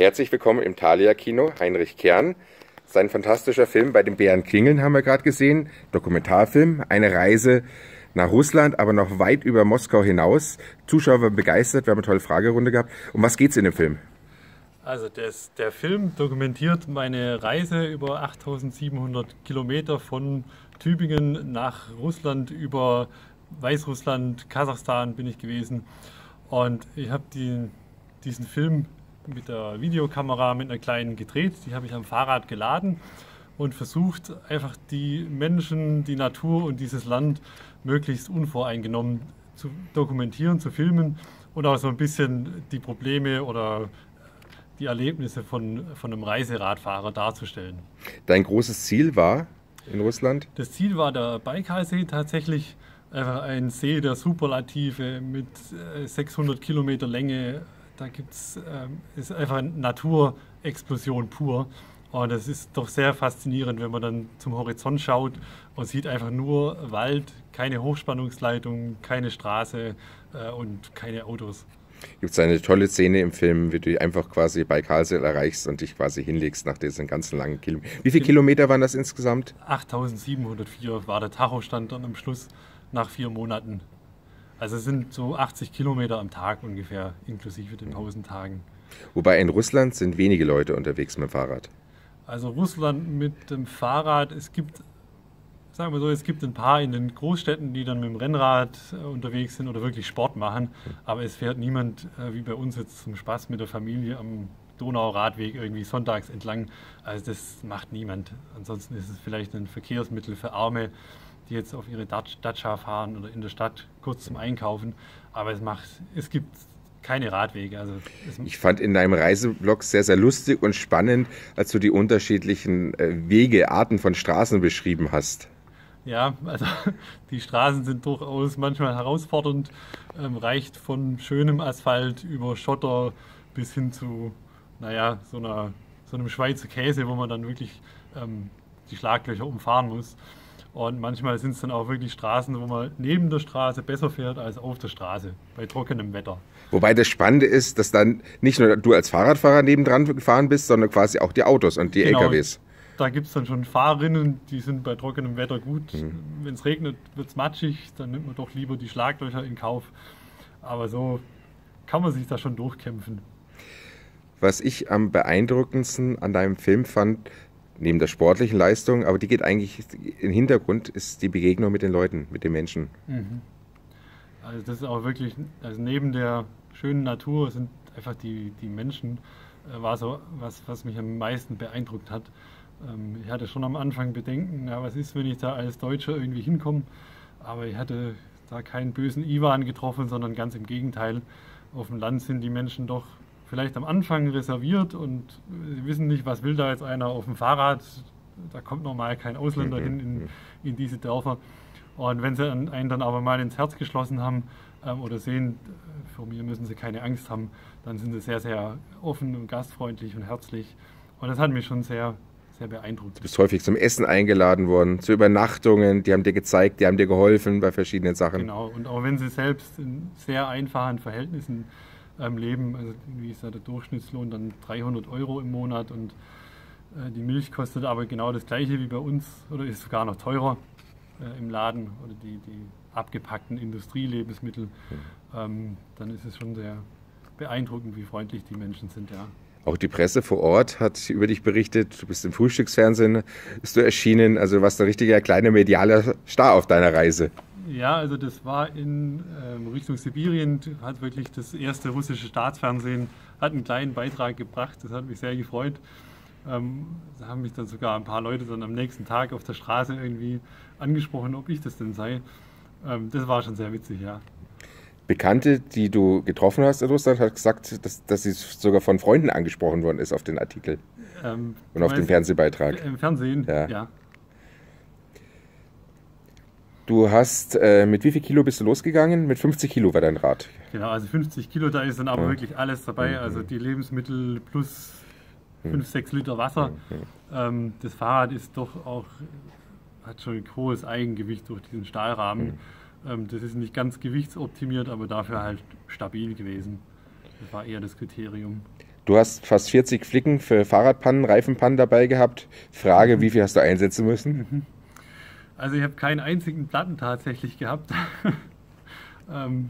Herzlich willkommen im Thalia Kino, Heinrich Kern. Sein fantastischer Film bei den Bären klingeln haben wir gerade gesehen. Dokumentarfilm, eine Reise nach Russland, aber noch weit über Moskau hinaus. Zuschauer waren begeistert, wir haben eine tolle Fragerunde gehabt. Um was geht es in dem Film? Also das, der Film dokumentiert meine Reise über 8700 Kilometer von Tübingen nach Russland über Weißrussland, Kasachstan bin ich gewesen. Und ich habe die, diesen Film mit der Videokamera mit einer kleinen gedreht. Die habe ich am Fahrrad geladen und versucht einfach die Menschen, die Natur und dieses Land möglichst unvoreingenommen zu dokumentieren, zu filmen und auch so ein bisschen die Probleme oder die Erlebnisse von, von einem Reiseradfahrer darzustellen. Dein großes Ziel war in Russland? Das Ziel war der Baikalsee tatsächlich. Einfach ein See der Superlative mit 600 äh, Kilometer Länge, da gibt's, ähm, ist einfach eine Naturexplosion pur. Und es ist doch sehr faszinierend, wenn man dann zum Horizont schaut und sieht einfach nur Wald, keine Hochspannungsleitung, keine Straße äh, und keine Autos. Gibt es eine tolle Szene im Film, wie du einfach quasi bei Karlsruhe erreichst und dich quasi hinlegst nach diesen ganzen langen Kilometern. Wie viele Kilometer waren das insgesamt? 8704 war der Tachostand dann am Schluss nach vier Monaten. Also es sind so 80 Kilometer am Tag ungefähr, inklusive den Pausentagen. Wobei in Russland sind wenige Leute unterwegs mit dem Fahrrad. Also Russland mit dem Fahrrad, es gibt, sagen wir so, es gibt ein paar in den Großstädten, die dann mit dem Rennrad äh, unterwegs sind oder wirklich Sport machen, aber es fährt niemand äh, wie bei uns jetzt zum Spaß mit der Familie am Donauradweg irgendwie sonntags entlang. Also das macht niemand. Ansonsten ist es vielleicht ein Verkehrsmittel für Arme die jetzt auf ihre Datscha fahren oder in der Stadt kurz zum Einkaufen. Aber es macht, es gibt keine Radwege. Also ich fand in deinem Reiseblog sehr, sehr lustig und spannend, als du die unterschiedlichen äh, Wege, Arten von Straßen beschrieben hast. Ja, also die Straßen sind durchaus manchmal herausfordernd. Ähm, reicht von schönem Asphalt über Schotter bis hin zu, naja, so, einer, so einem Schweizer Käse, wo man dann wirklich ähm, die Schlaglöcher umfahren muss. Und manchmal sind es dann auch wirklich Straßen, wo man neben der Straße besser fährt als auf der Straße bei trockenem Wetter. Wobei das Spannende ist, dass dann nicht nur du als Fahrradfahrer nebendran gefahren bist, sondern quasi auch die Autos und die genau. LKWs. Da gibt es dann schon Fahrerinnen, die sind bei trockenem Wetter gut. Mhm. Wenn es regnet, wird es matschig, dann nimmt man doch lieber die Schlaglöcher in Kauf. Aber so kann man sich da schon durchkämpfen. Was ich am beeindruckendsten an deinem Film fand, neben der sportlichen Leistung, aber die geht eigentlich im Hintergrund, ist die Begegnung mit den Leuten, mit den Menschen. Mhm. Also das ist auch wirklich, also neben der schönen Natur sind einfach die, die Menschen, äh, war so was, was mich am meisten beeindruckt hat. Ähm, ich hatte schon am Anfang Bedenken, ja, was ist, wenn ich da als Deutscher irgendwie hinkomme, aber ich hatte da keinen bösen Iwan getroffen, sondern ganz im Gegenteil. Auf dem Land sind die Menschen doch vielleicht am Anfang reserviert und sie wissen nicht, was will da jetzt einer auf dem Fahrrad. Da kommt normal kein Ausländer mhm. hin in, in, diese Dörfer. Und wenn sie einen dann aber mal ins Herz geschlossen haben ähm, oder sehen, vor mir müssen sie keine Angst haben, dann sind sie sehr, sehr offen und gastfreundlich und herzlich. Und das hat mich schon sehr, sehr beeindruckt. Du bist häufig zum Essen eingeladen worden, zu Übernachtungen, die haben dir gezeigt, die haben dir geholfen bei verschiedenen Sachen. Genau, und auch wenn sie selbst in sehr einfachen Verhältnissen ähm, leben. Also wie ist da der Durchschnittslohn dann 300 Euro im Monat und äh, die Milch kostet aber genau das gleiche wie bei uns oder ist sogar noch teurer äh, im Laden oder die, die abgepackten Industrielebensmittel. Mhm. Ähm, dann ist es schon sehr beeindruckend, wie freundlich die Menschen sind, ja. Auch die Presse vor Ort hat über dich berichtet. Du bist im Frühstücksfernsehen, bist du erschienen. Also du warst ein richtiger kleiner medialer Star auf deiner Reise. Ja, also das war in ähm, Richtung Sibirien, hat wirklich das erste russische Staatsfernsehen, hat einen kleinen Beitrag gebracht, das hat mich sehr gefreut. Ähm, da haben mich dann sogar ein paar Leute dann am nächsten Tag auf der Straße irgendwie angesprochen, ob ich das denn sei. Ähm, das war schon sehr witzig, ja. Bekannte, die du getroffen hast in Russland, hat gesagt, dass, dass sie sogar von Freunden angesprochen worden ist auf den Artikel ähm, und auf den Fernsehbeitrag. Im Fernsehen, ja. ja. Du hast, äh, mit wie viel Kilo bist du losgegangen? Mit 50 Kilo war dein Rad. Genau, also 50 Kilo, da ist dann aber ja. wirklich alles dabei. Mhm. Also die Lebensmittel plus 5, mhm. 6 Liter Wasser. Mhm. Ähm, das Fahrrad ist doch auch, hat schon ein hohes Eigengewicht durch diesen Stahlrahmen. Mhm. Ähm, das ist nicht ganz gewichtsoptimiert, aber dafür halt stabil gewesen. Das war eher das Kriterium. Du hast fast 40 Flicken für Fahrradpannen, Reifenpannen dabei gehabt. Frage, mhm. wie viel hast du einsetzen müssen? Also ich habe keinen einzigen Platten tatsächlich gehabt. ähm,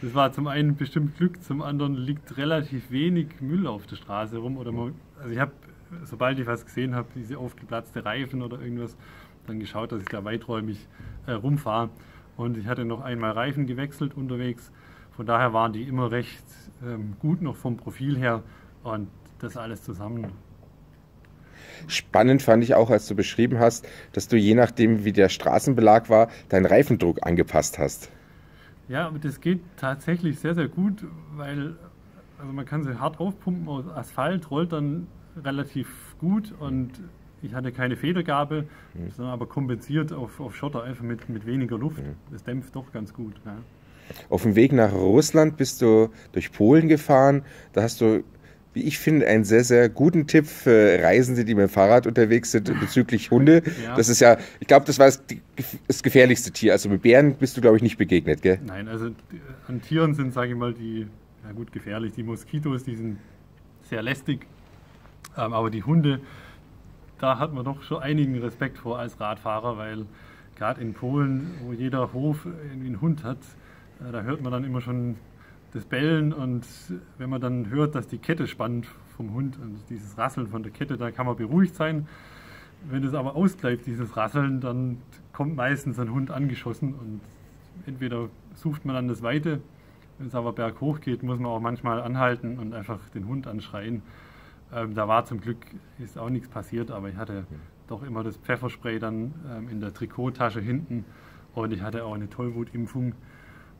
das war zum einen bestimmt Glück, zum anderen liegt relativ wenig Müll auf der Straße rum. Oder man, also ich habe, sobald ich was gesehen habe, diese aufgeplatzte Reifen oder irgendwas, dann geschaut, dass ich da weiträumig äh, rumfahre. Und ich hatte noch einmal Reifen gewechselt unterwegs. Von daher waren die immer recht ähm, gut noch vom Profil her und das alles zusammen. Spannend fand ich auch, als du beschrieben hast, dass du je nachdem, wie der Straßenbelag war, deinen Reifendruck angepasst hast. Ja, aber das geht tatsächlich sehr, sehr gut, weil also man kann sie hart aufpumpen aus Asphalt, rollt dann relativ gut und ich hatte keine Federgabel, mhm. sondern aber kompensiert auf, auf Schotter einfach mit, mit weniger Luft. Mhm. Das dämpft doch ganz gut. Ja. Auf dem Weg nach Russland bist du durch Polen gefahren. Da hast du wie ich finde, einen sehr, sehr guten Tipp für Reisende, die mit dem Fahrrad unterwegs sind bezüglich Hunde. Ja. Das ist ja, ich glaube, das war das, das, gefährlichste Tier. Also mit Bären bist du, glaube ich, nicht begegnet, gell? Nein, also an Tieren sind, sage ich mal, die, ja gut, gefährlich. Die Moskitos, die sind sehr lästig. Ähm, aber die Hunde, da hat man doch schon einigen Respekt vor als Radfahrer, weil gerade in Polen, wo jeder Hof irgendwie einen Hund hat, äh, da hört man dann immer schon das Bellen und wenn man dann hört, dass die Kette spannt vom Hund und dieses Rasseln von der Kette, da kann man beruhigt sein. Wenn es aber ausbleibt, dieses Rasseln, dann kommt meistens ein Hund angeschossen und entweder sucht man dann das Weite, wenn es aber berghoch geht, muss man auch manchmal anhalten und einfach den Hund anschreien. Ähm, da war zum Glück ist auch nichts passiert, aber ich hatte doch immer das Pfefferspray dann ähm, in der Trikottasche hinten und ich hatte auch eine Tollwutimpfung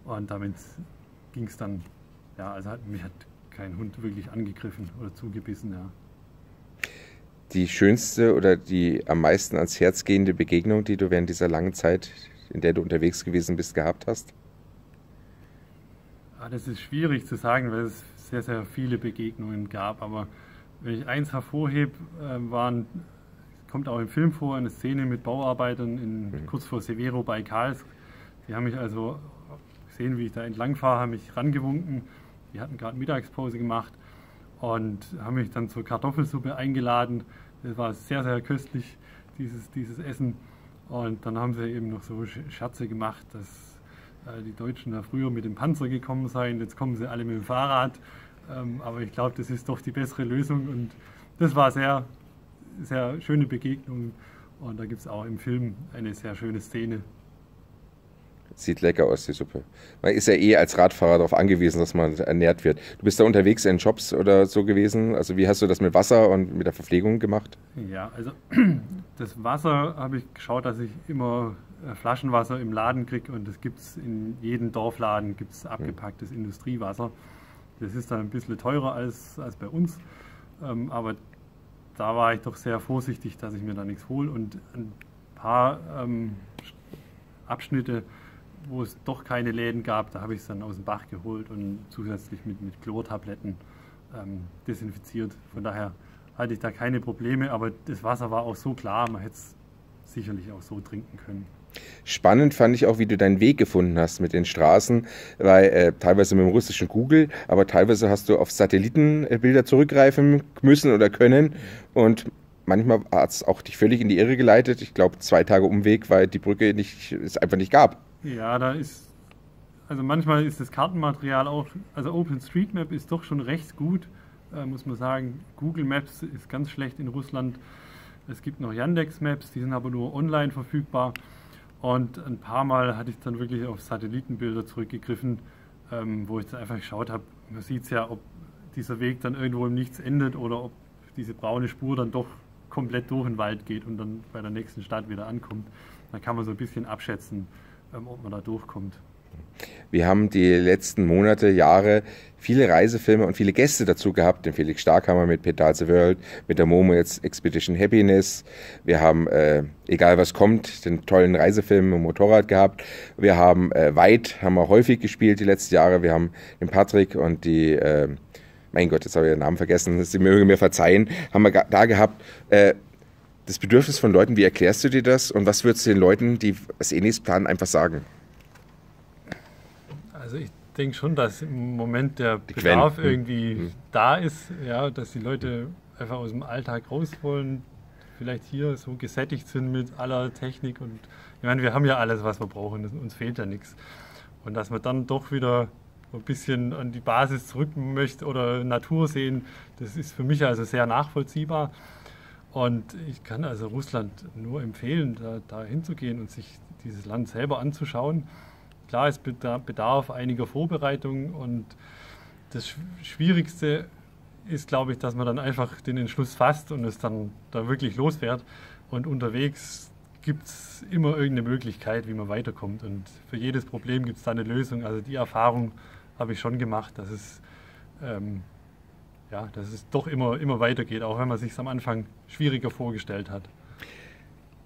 und damit ging es dann, ja, also hat, mich hat kein Hund wirklich angegriffen oder zugebissen, ja. Die schönste oder die am meisten ans Herz gehende Begegnung, die du während dieser langen Zeit, in der du unterwegs gewesen bist, gehabt hast? Ja, ah, das ist schwierig zu sagen, weil es sehr, sehr viele Begegnungen gab. Aber wenn ich eins hervorhebe, äh, waren, kommt auch im Film vor, eine Szene mit Bauarbeitern in, mhm. kurz vor Severo bei Karls. Die haben mich also gesehen, wie ich da entlang fahre, haben mich rangewunken. Die hatten gerade Mittagspause gemacht und haben mich dann zur Kartoffelsuppe eingeladen. Das war sehr, sehr köstlich, dieses, dieses Essen. Und dann haben sie eben noch so Scherze gemacht, dass äh, die Deutschen da früher mit dem Panzer gekommen seien. Jetzt kommen sie alle mit dem Fahrrad. Ähm, aber ich glaube, das ist doch die bessere Lösung. Und das war sehr, sehr schöne Begegnung. Und da gibt es auch im Film eine sehr schöne Szene, Sieht lecker aus, die Suppe. Man ist ja eh als Radfahrer darauf angewiesen, dass man ernährt wird. Du bist da unterwegs in Shops oder so gewesen. Also wie hast du das mit Wasser und mit der Verpflegung gemacht? Ja, also das Wasser habe ich geschaut, dass ich immer äh, Flaschenwasser im Laden kriege und das gibt es in jedem Dorfladen gibt's abgepacktes hm. Industriewasser. Das ist dann ein bisschen teurer als, als bei uns, ähm, aber da war ich doch sehr vorsichtig, dass ich mir da nichts hole und ein paar ähm, Abschnitte wo es doch keine Läden gab, da habe ich es dann aus dem Bach geholt und zusätzlich mit, mit Chlortabletten ähm, desinfiziert. Von daher hatte ich da keine Probleme, aber das Wasser war auch so klar, man hätte es sicherlich auch so trinken können. Spannend fand ich auch, wie du deinen Weg gefunden hast mit den Straßen, weil äh, teilweise mit dem russischen Google, aber teilweise hast du auf Satellitenbilder zurückgreifen müssen oder können und manchmal hat es auch dich völlig in die Irre geleitet. Ich glaube, zwei Tage Umweg, weil die Brücke nicht, es einfach nicht gab. Ja, da ist, also manchmal ist das Kartenmaterial auch, also OpenStreetMap ist doch schon recht gut, äh, muss man sagen. Google Maps ist ganz schlecht in Russland. Es gibt noch Yandex Maps, die sind aber nur online verfügbar. Und ein paar Mal hatte ich dann wirklich auf Satellitenbilder zurückgegriffen, ähm, wo ich dann einfach geschaut habe, man sieht es ja, ob dieser Weg dann irgendwo im Nichts endet oder ob diese braune Spur dann doch komplett durch den Wald geht und dann bei der nächsten Stadt wieder ankommt. Da kann man so ein bisschen abschätzen, ob man da durchkommt. Wir haben die letzten Monate, Jahre viele Reisefilme und viele Gäste dazu gehabt. Den Felix Starkhammer mit Pedal the World, mit der Momo jetzt Expedition Happiness. Wir haben, äh, egal was kommt, den tollen Reisefilm mit Motorrad gehabt. Wir haben äh, Weit, haben wir häufig gespielt die letzten Jahre. Wir haben den Patrick und die, äh, mein Gott, jetzt habe ich den Namen vergessen, Sie mögen mir verzeihen, haben wir da gehabt. Äh, das Bedürfnis von Leuten, wie erklärst du dir das und was würdest du den Leuten, die das eh nichts planen, einfach sagen? Also ich denke schon, dass im Moment der die Bedarf Quen. irgendwie mhm. da ist, ja, dass die Leute einfach aus dem Alltag raus wollen, vielleicht hier so gesättigt sind mit aller Technik und ich meine, wir haben ja alles, was wir brauchen, uns fehlt ja nichts. Und dass man dann doch wieder ein bisschen an die Basis zurück möchte oder Natur sehen, das ist für mich also sehr nachvollziehbar. Und ich kann also Russland nur empfehlen, da, da hinzugehen und sich dieses Land selber anzuschauen. Klar, es bedarf einiger Vorbereitungen und das Schwierigste ist, glaube ich, dass man dann einfach den Entschluss fasst und es dann da wirklich losfährt. Und unterwegs gibt es immer irgendeine Möglichkeit, wie man weiterkommt. Und für jedes Problem gibt es da eine Lösung. Also die Erfahrung habe ich schon gemacht, dass es, ähm, ja, dass es doch immer, immer weitergeht, auch wenn man sich am Anfang schwieriger vorgestellt hat.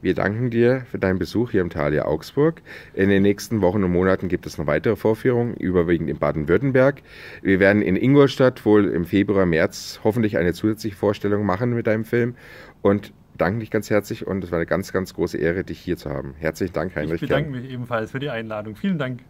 Wir danken dir für deinen Besuch hier im Thalia Augsburg. In den nächsten Wochen und Monaten gibt es noch weitere Vorführungen, überwiegend in Baden-Württemberg. Wir werden in Ingolstadt wohl im Februar, März hoffentlich eine zusätzliche Vorstellung machen mit deinem Film und danke dich ganz herzlich und es war eine ganz, ganz große Ehre, dich hier zu haben. Herzlichen Dank, Heinrich. Ich bedanke Kern. mich ebenfalls für die Einladung. Vielen Dank.